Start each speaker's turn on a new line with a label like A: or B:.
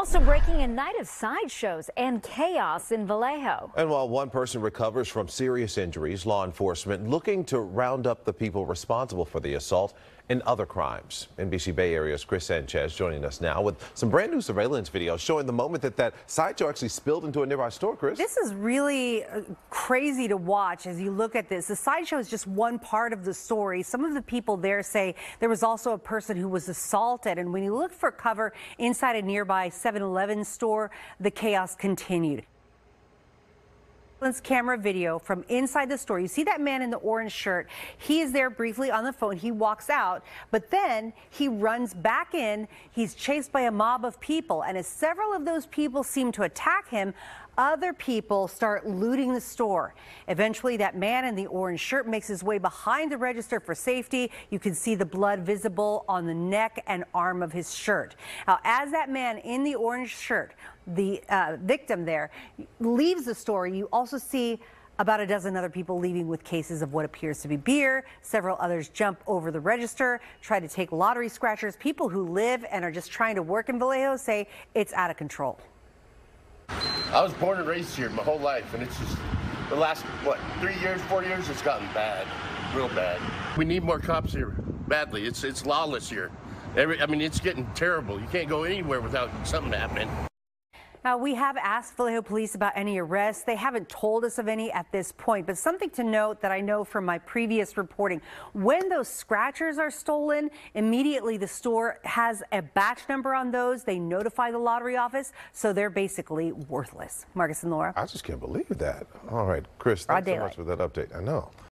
A: Also breaking a night of sideshows and chaos in Vallejo.
B: And while one person recovers from serious injuries, law enforcement looking to round up the people responsible for the assault and other crimes. NBC Bay Area's Kris Sanchez joining us now with some brand new surveillance video showing the moment that that sideshow actually spilled into a nearby store, Kris.
C: This is really uh, crazy to watch as you look at this. The sideshow is just one part of the story. Some of the people there say there was also a person who was assaulted. And when you look for cover inside a nearby 7-Eleven store, the chaos continued camera video from inside the store. You see that man in the orange shirt. He is there briefly on the phone. He walks out, but then he runs back in. He's chased by a mob of people. And as several of those people seem to attack him, other people start looting the store. Eventually, that man in the orange shirt makes his way behind the register for safety. You can see the blood visible on the neck and arm of his shirt. Now, as that man in the orange shirt, the uh, victim there, leaves the store, you also see about a dozen other people leaving with cases of what appears to be beer. Several others jump over the register, try to take lottery scratchers. People who live and are just trying to work in Vallejo say it's out of control.
D: I was born and raised here my whole life, and it's just the last, what, three years, four years, it's gotten bad, real bad. We need more cops here badly. It's, it's lawless here. Every, I mean, it's getting terrible. You can't go anywhere without something happening.
C: Now, we have asked Vallejo police about any arrests. They haven't told us of any at this point, but something to note that I know from my previous reporting, when those scratchers are stolen, immediately the store has a batch number on those. They notify the lottery office, so they're basically worthless. Marcus and Laura.
B: I just can't believe that. All right, Kris, thanks so much for that update. I know.